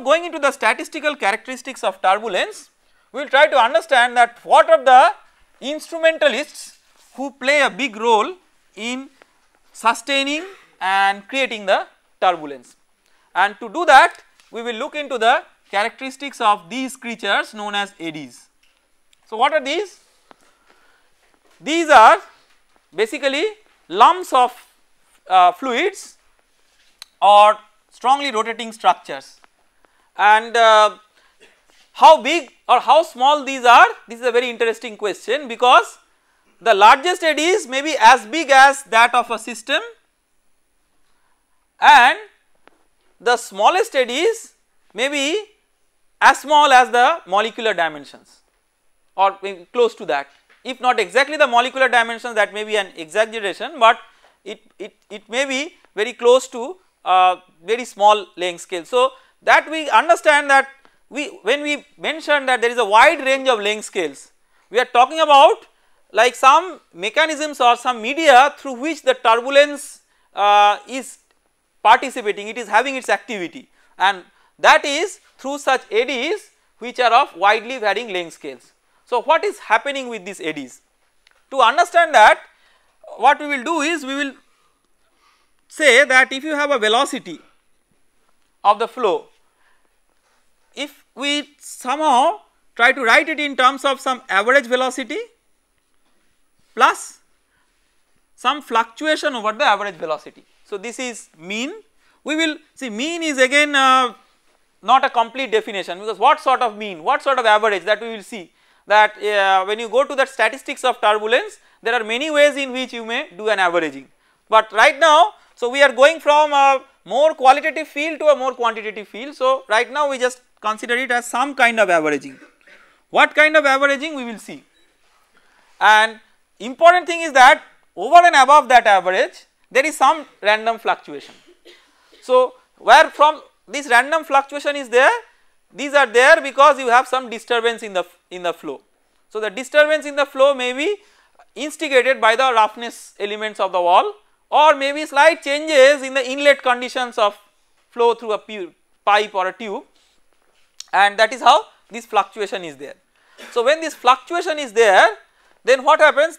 before going into the statistical characteristics of turbulence, we will try to understand that what are the instrumentalists who play a big role in sustaining and creating the turbulence. And to do that we will look into the characteristics of these creatures known as eddies. So what are these? These are basically lumps of uh, fluids or strongly rotating structures and uh, how big or how small these are this is a very interesting question because the largest eddies may be as big as that of a system and the smallest eddies may be as small as the molecular dimensions or close to that if not exactly the molecular dimensions that may be an exaggeration but it, it, it may be very close to uh, very small length scale. So that we understand that we when we mention that there is a wide range of length scales we are talking about like some mechanisms or some media through which the turbulence uh, is participating it is having its activity and that is through such eddies which are of widely varying length scales. So what is happening with these eddies? To understand that what we will do is we will say that if you have a velocity of the flow if we somehow try to write it in terms of some average velocity plus some fluctuation over the average velocity. So, this is mean we will see mean is again uh, not a complete definition because what sort of mean what sort of average that we will see that uh, when you go to the statistics of turbulence there are many ways in which you may do an averaging. But right now so we are going from a more qualitative field to a more quantitative field so right now we just consider it as some kind of averaging. What kind of averaging we will see and important thing is that over and above that average there is some random fluctuation. So where from this random fluctuation is there these are there because you have some disturbance in the in the flow. So the disturbance in the flow may be instigated by the roughness elements of the wall or maybe slight changes in the inlet conditions of flow through a pipe or a tube and that is how this fluctuation is there. So when this fluctuation is there then what happens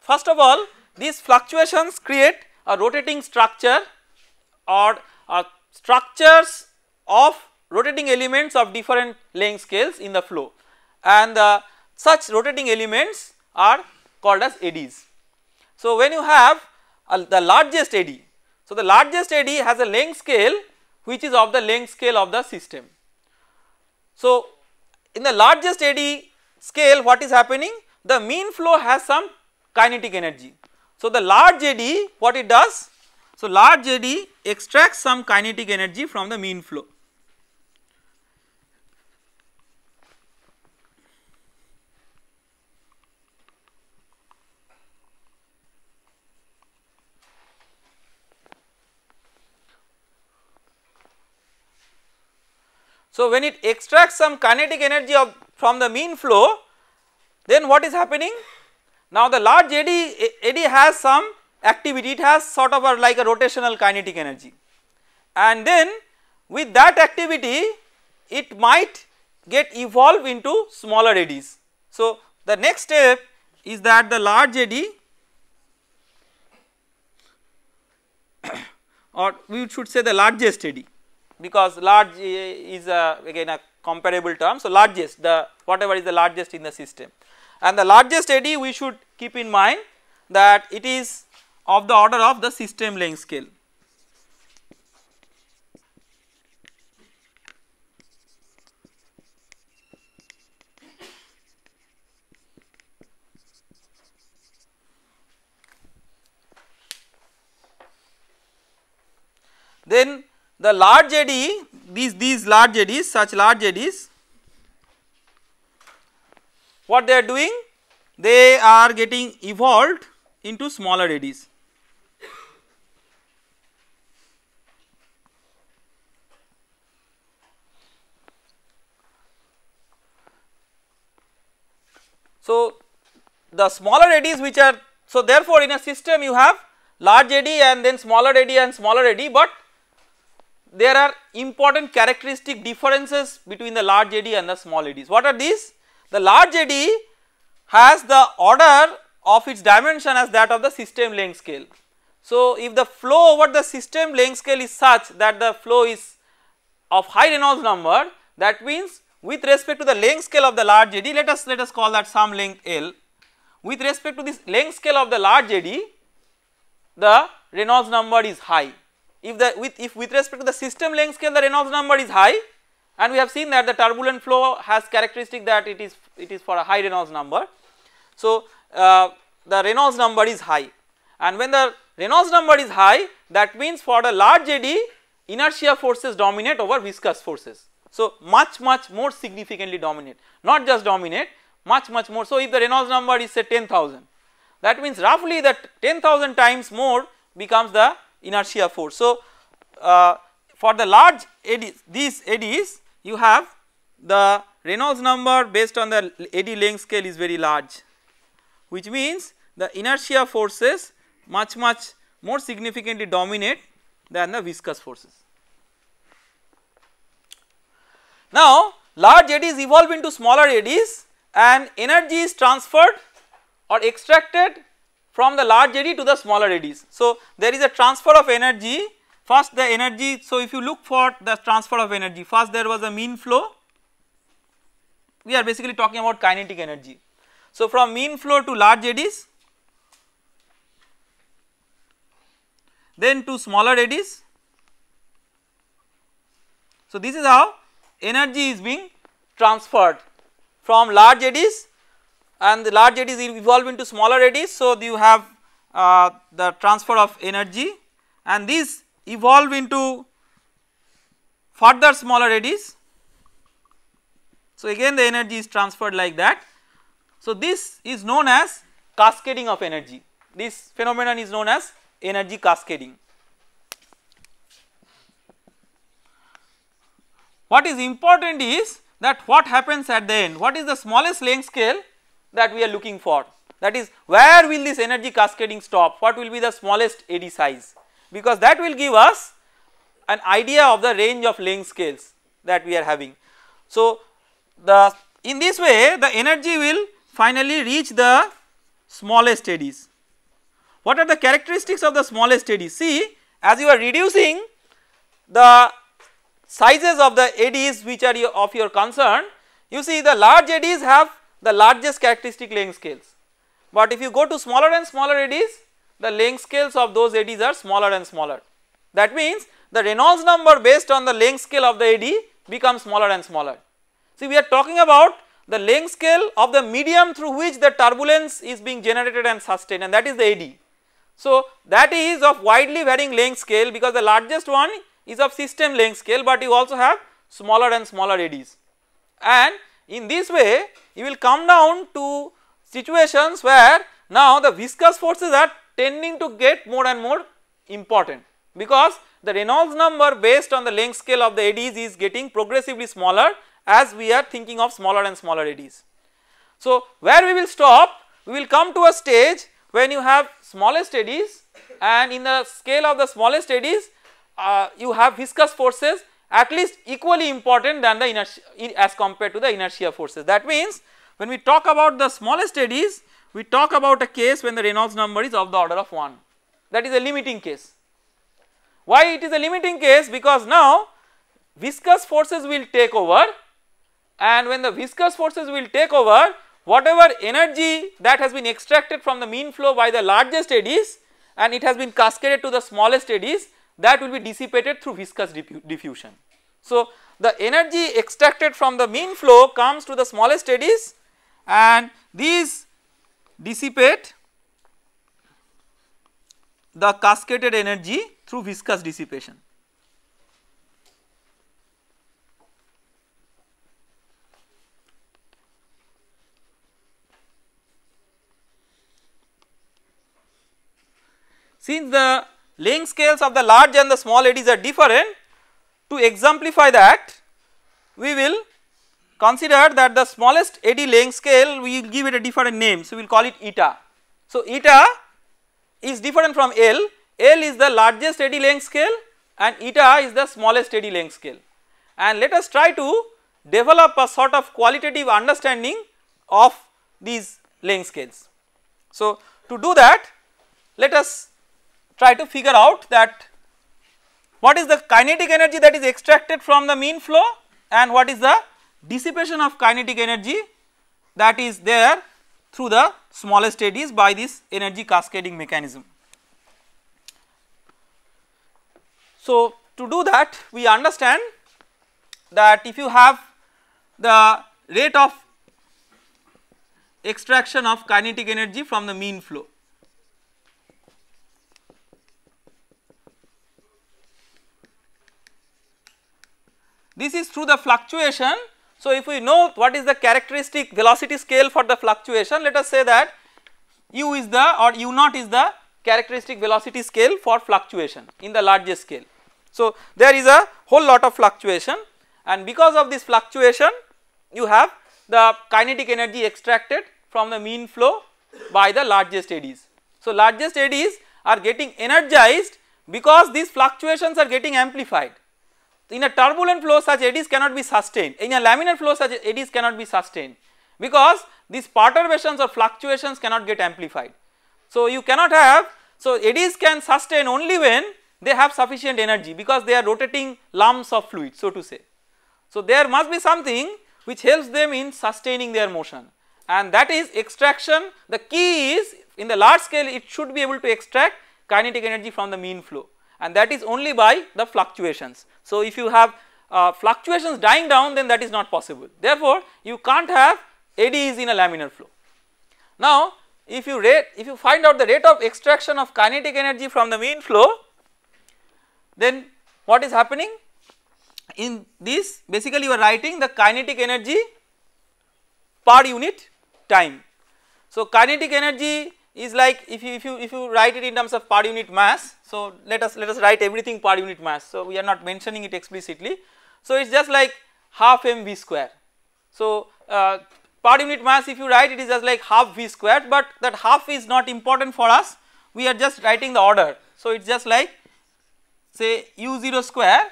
first of all these fluctuations create a rotating structure or uh, structures of rotating elements of different length scales in the flow and uh, such rotating elements are called as eddies. So when you have the largest eddy, so the largest eddy has a length scale which is of the length scale of the system. So in the largest eddy scale what is happening? The mean flow has some kinetic energy. So the large eddy what it does? So large eddy extracts some kinetic energy from the mean flow So, when it extracts some kinetic energy of from the mean flow then what is happening? Now the large eddy, eddy has some activity it has sort of a like a rotational kinetic energy and then with that activity it might get evolved into smaller eddies. So the next step is that the large eddy or we should say the largest eddy because large is a, again a comparable term. So, largest the whatever is the largest in the system and the largest eddy we should keep in mind that it is of the order of the system length scale. Then the large eddy these these large eddies such large eddies what they are doing? They are getting evolved into smaller eddies so the smaller eddies which are so therefore in a system you have large eddy and then smaller eddy and smaller eddy but there are important characteristic differences between the large eddy and the small eddies. What are these? The large eddy has the order of its dimension as that of the system length scale. So, if the flow over the system length scale is such that the flow is of high Reynolds number that means with respect to the length scale of the large eddy let us let us call that some length L with respect to this length scale of the large eddy the Reynolds number is high. If the with if with respect to the system length scale the Reynolds number is high and we have seen that the turbulent flow has characteristic that it is it is for a high Reynolds number. So, uh, the Reynolds number is high and when the Reynolds number is high that means for the large eddy inertia forces dominate over viscous forces. So, much much more significantly dominate not just dominate much much more. So, if the Reynolds number is say 10,000 that means roughly that 10,000 times more becomes the inertia force. So, uh, for the large eddies these eddies you have the Reynolds number based on the eddy length scale is very large which means the inertia forces much much more significantly dominate than the viscous forces. Now large eddies evolve into smaller eddies and energy is transferred or extracted from the large eddy to the smaller eddies. So there is a transfer of energy first the energy so if you look for the transfer of energy first there was a mean flow we are basically talking about kinetic energy. So from mean flow to large eddies then to smaller eddies. So this is how energy is being transferred from large eddies and the large eddies evolve into smaller eddies. So you have uh, the transfer of energy and these evolve into further smaller eddies. So again the energy is transferred like that. So this is known as cascading of energy. This phenomenon is known as energy cascading. What is important is that what happens at the end, what is the smallest length scale that we are looking for that is where will this energy cascading stop, what will be the smallest eddy size because that will give us an idea of the range of length scales that we are having. So the in this way the energy will finally reach the smallest eddies what are the characteristics of the smallest eddies? See as you are reducing the sizes of the eddies which are your, of your concern, you see the large eddies have the largest characteristic length scales. But if you go to smaller and smaller eddies, the length scales of those eddies are smaller and smaller. That means the Reynolds number based on the length scale of the eddy becomes smaller and smaller. See we are talking about the length scale of the medium through which the turbulence is being generated and sustained and that is the eddy. So that is of widely varying length scale because the largest one is of system length scale but you also have smaller and smaller eddies and in this way you will come down to situations where now the viscous forces are tending to get more and more important because the Reynolds number based on the length scale of the eddies is getting progressively smaller as we are thinking of smaller and smaller eddies. So where we will stop we will come to a stage when you have smallest eddies and in the scale of the smallest eddies uh, you have viscous forces at least equally important than the inertia as compared to the inertia forces. That means when we talk about the smallest eddies we talk about a case when the Reynolds number is of the order of 1 that is a limiting case. Why it is a limiting case because now viscous forces will take over and when the viscous forces will take over whatever energy that has been extracted from the mean flow by the largest eddies and it has been cascaded to the smallest eddies that will be dissipated through viscous diffusion. So, the energy extracted from the mean flow comes to the smallest eddies and these dissipate the cascaded energy through viscous dissipation. Since the length scales of the large and the small eddies are different, to exemplify that we will consider that the smallest eddy length scale we will give it a different name. So, we will call it eta. So, eta is different from L, L is the largest eddy length scale and eta is the smallest eddy length scale and let us try to develop a sort of qualitative understanding of these length scales. So, to do that let us try to figure out that what is the kinetic energy that is extracted from the mean flow and what is the dissipation of kinetic energy that is there through the smallest eddies by this energy cascading mechanism. So, to do that we understand that if you have the rate of extraction of kinetic energy from the mean flow This is through the fluctuation. So, if we know what is the characteristic velocity scale for the fluctuation let us say that u is the or u naught is the characteristic velocity scale for fluctuation in the largest scale. So, there is a whole lot of fluctuation and because of this fluctuation you have the kinetic energy extracted from the mean flow by the largest eddies. So, largest eddies are getting energized because these fluctuations are getting amplified in a turbulent flow such eddies cannot be sustained, in a laminar flow such eddies cannot be sustained. Because these perturbations or fluctuations cannot get amplified. So, you cannot have, so eddies can sustain only when they have sufficient energy because they are rotating lumps of fluid so to say. So, there must be something which helps them in sustaining their motion. And that is extraction. The key is in the large scale it should be able to extract kinetic energy from the mean flow and that is only by the fluctuations. So, if you have uh, fluctuations dying down then that is not possible therefore, you can't have eddies in a laminar flow. Now, if you rate if you find out the rate of extraction of kinetic energy from the mean flow then what is happening in this basically you are writing the kinetic energy per unit time. So, kinetic energy is like if you if you if you write it in terms of per unit mass. So, let us let us write everything per unit mass. So, we are not mentioning it explicitly. So, it is just like half mv square. So, uh, per unit mass if you write it is just like half v square, but that half is not important for us we are just writing the order. So, it is just like say u0 square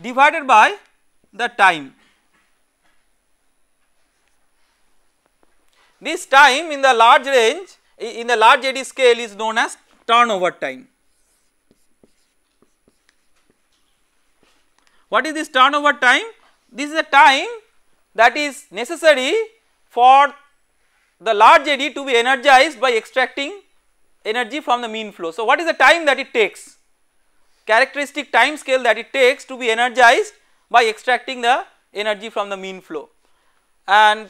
divided by the time. This time in the large range in the large eddy scale is known as turnover time. What is this turnover time? This is the time that is necessary for the large eddy to be energized by extracting energy from the mean flow. So, what is the time that it takes? Characteristic time scale that it takes to be energized by extracting the energy from the mean flow and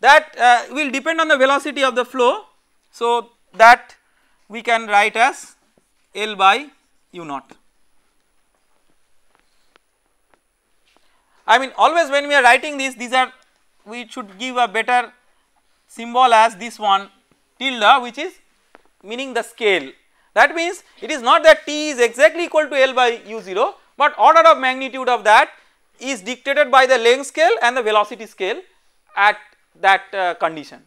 that uh, will depend on the velocity of the flow so, that we can write as L by u naught. I mean always when we are writing this these are we should give a better symbol as this one tilde which is meaning the scale that means it is not that t is exactly equal to L by u0 but order of magnitude of that is dictated by the length scale and the velocity scale at that uh, condition.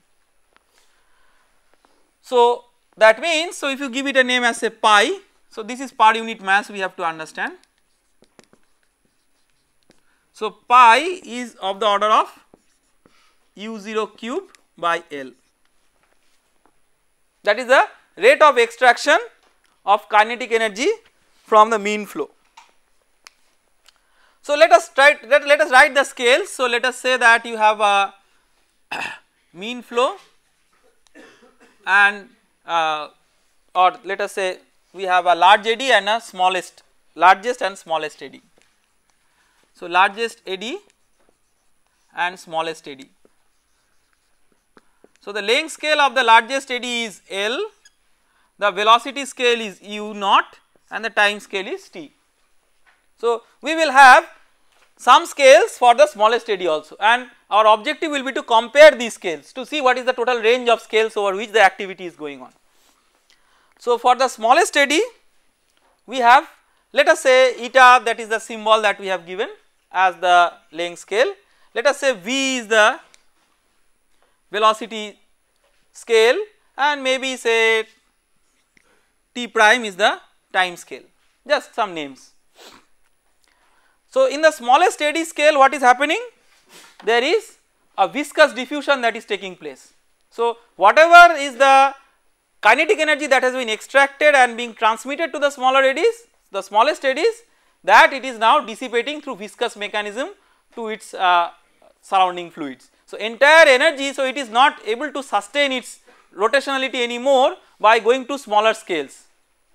So, that means so if you give it a name as say pi, so this is per unit mass we have to understand. So, pi is of the order of u0 cube by L that is the rate of extraction of kinetic energy from the mean flow. So, let us try let, let us write the scale. So, let us say that you have a mean flow and uh, or let us say we have a large eddy and a smallest largest and smallest eddy. So, largest eddy and smallest eddy. So, the length scale of the largest eddy is L, the velocity scale is u naught and the time scale is t. So, we will have some scales for the smallest eddy also. And our objective will be to compare these scales to see what is the total range of scales over which the activity is going on. So, for the smallest eddy we have let us say eta that is the symbol that we have given as the length scale. Let us say v is the velocity scale and maybe say t prime is the time scale. Just some names So in the smallest eddy scale what is happening? There is a viscous diffusion that is taking place. So whatever is the kinetic energy that has been extracted and being transmitted to the smaller eddies, the smallest eddies that it is now dissipating through viscous mechanism to its uh, surrounding fluids. So entire energy so it is not able to sustain its rotationality anymore by going to smaller scales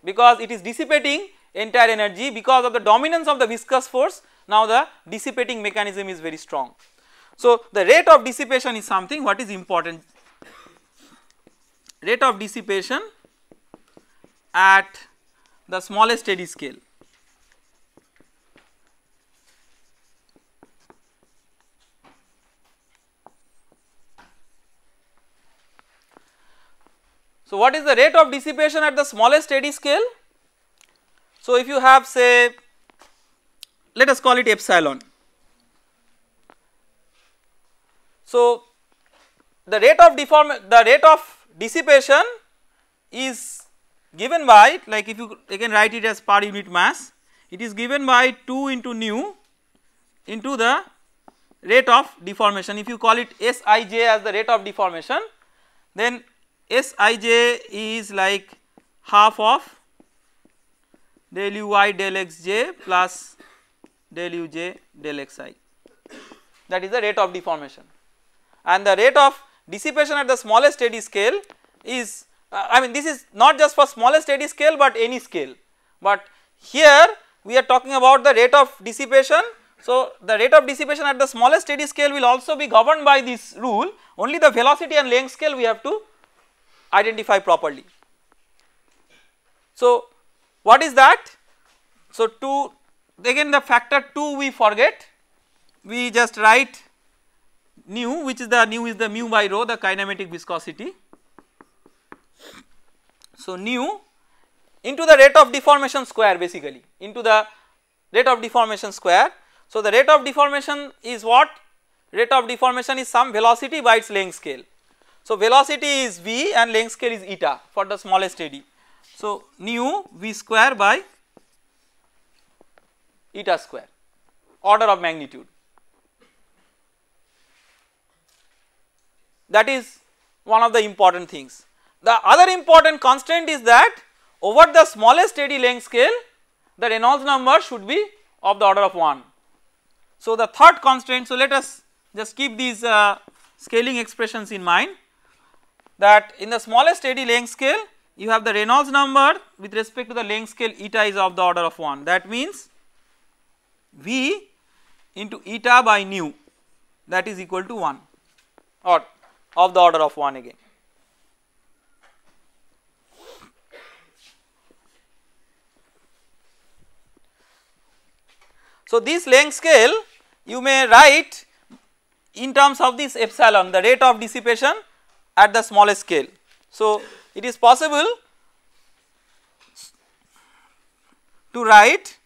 because it is dissipating entire energy because of the dominance of the viscous force now the dissipating mechanism is very strong. So the rate of dissipation is something what is important rate of dissipation at the smallest eddy scale. So what is the rate of dissipation at the smallest eddy scale? So if you have say let us call it epsilon. So the rate of deform the rate of dissipation is given by like if you again write it as per unit mass it is given by 2 into nu into the rate of deformation if you call it Sij as the rate of deformation then Sij is like half of del ui del xj plus del uj del xi that is the rate of deformation. And the rate of dissipation at the smallest eddy scale is uh, I mean this is not just for smallest eddy scale but any scale. But here we are talking about the rate of dissipation. So the rate of dissipation at the smallest eddy scale will also be governed by this rule. Only the velocity and length scale we have to identify properly. So what is that? So 2 again the factor 2 we forget we just write nu which is the nu is the mu by rho the kinematic viscosity. So nu into the rate of deformation square basically into the rate of deformation square. So the rate of deformation is what? Rate of deformation is some velocity by its length scale. So velocity is v and length scale is eta for the smallest eddy. So nu v square by eta square order of magnitude. That is one of the important things. The other important constant is that over the smallest eddy length scale the Reynolds number should be of the order of 1. So the third constraint, so let us just keep these uh, scaling expressions in mind that in the smallest eddy length scale you have the Reynolds number with respect to the length scale eta is of the order of 1 that means V into eta by nu that is equal to 1 or of the order of 1 again. So this length scale you may write in terms of this epsilon the rate of dissipation at the smallest scale. So it is possible to write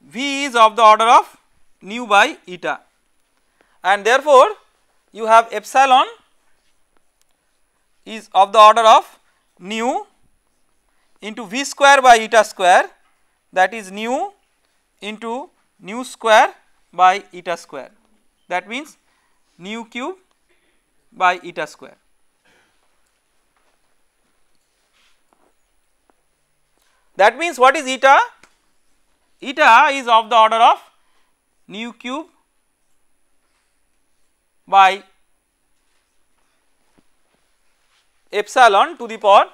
V is of the order of nu by eta. And therefore you have epsilon is of the order of nu into V square by eta square. That is nu into nu square by eta square. That means nu cube by eta square. That means what is eta? Eta is of the order of nu cube by epsilon to the power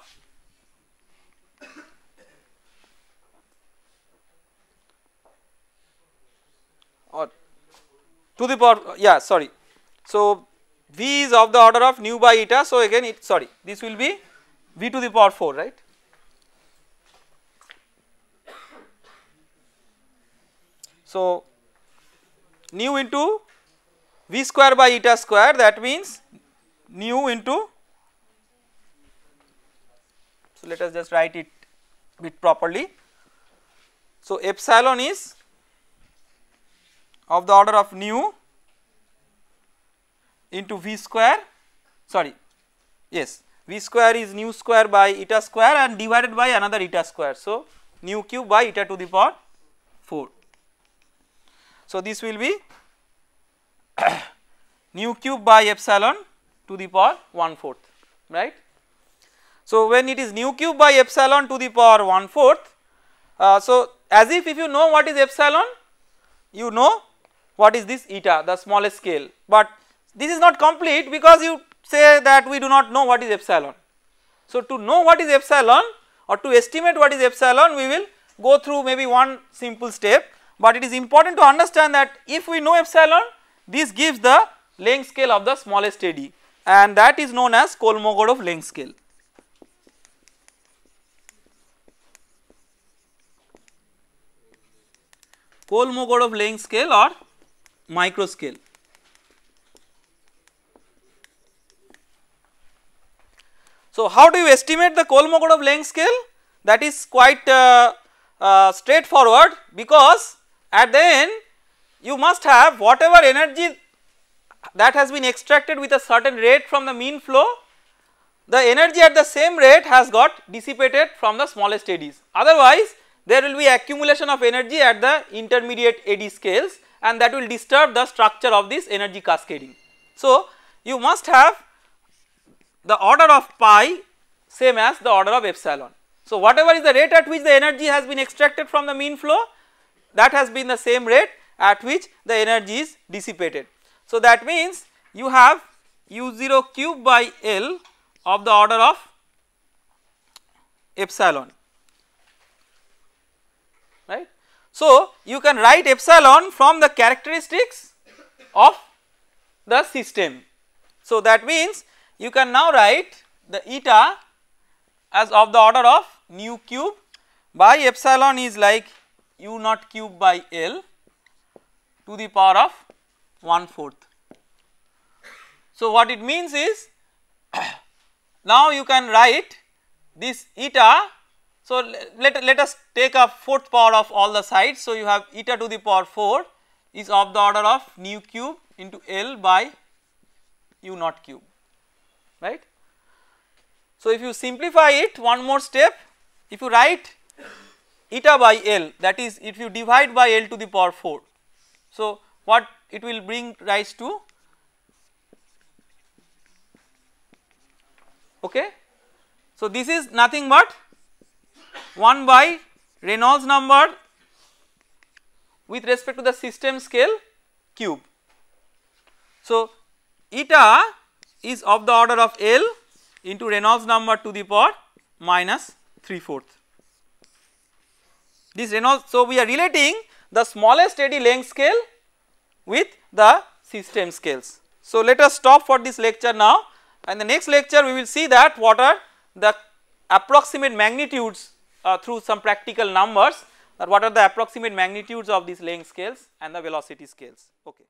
or to the power yeah sorry. So V is of the order of nu by eta so again it sorry this will be V to the power 4 right. So nu into V square by eta square that means nu into so let us just write it bit properly. So epsilon is of the order of nu into V square sorry yes V square is nu square by eta square and divided by another eta square. So nu cube by eta to the power 4. So, this will be nu cube by epsilon to the power 1 fourth right. So, when it is nu cube by epsilon to the power 1 fourth uh, so as if if you know what is epsilon you know what is this eta the smallest scale but this is not complete because you say that we do not know what is epsilon. So, to know what is epsilon or to estimate what is epsilon we will go through maybe one simple step but it is important to understand that if we know epsilon this gives the length scale of the smallest eddy and that is known as Kolmogorov length scale. Kolmogorov length scale or micro scale. So, how do you estimate the Kolmogorov length scale? That is quite uh, uh, straightforward because at the end you must have whatever energy that has been extracted with a certain rate from the mean flow the energy at the same rate has got dissipated from the smallest eddies otherwise there will be accumulation of energy at the intermediate eddy scales and that will disturb the structure of this energy cascading. So, you must have the order of pi same as the order of epsilon. So, whatever is the rate at which the energy has been extracted from the mean flow that has been the same rate at which the energy is dissipated. So, that means you have u0 cube by L of the order of epsilon right. So, you can write epsilon from the characteristics of the system. So, that means you can now write the eta as of the order of nu cube by epsilon is like u naught cube by L to the power of 1 fourth. So, what it means is now you can write this eta. So, let, let us take a fourth power of all the sides. So, you have eta to the power 4 is of the order of nu cube into L by u naught cube right. So, if you simplify it one more step if you write eta by L that is if you divide by L to the power 4. So, what it will bring rise to okay. So, this is nothing but 1 by Reynolds number with respect to the system scale cube. So, eta is of the order of L into Reynolds number to the power minus 3 fourth. This Reynolds, so we are relating the smallest eddy length scale with the system scales. So, let us stop for this lecture now and the next lecture we will see that what are the approximate magnitudes uh, through some practical numbers that what are the approximate magnitudes of these length scales and the velocity scales. Okay.